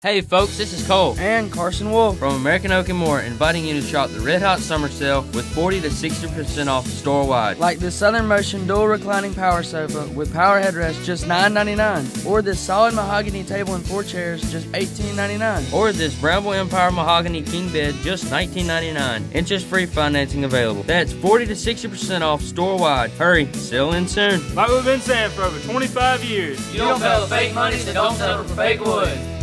Hey folks, this is Cole and Carson Wolf from American Oak and More, inviting you to shop the Red Hot Summer Sale with 40 to 60% off store wide. Like this Southern Motion dual reclining power sofa with power headrest just $9.99, or this solid mahogany table and four chairs just $18.99, or this Bramble Empire mahogany king bed just $19.99. Interest-free financing available. That's 40 to 60% off store wide. Hurry, sell in soon. Like we've been saying for over 25 years, you don't sell fake money, so don't settle for fake wood.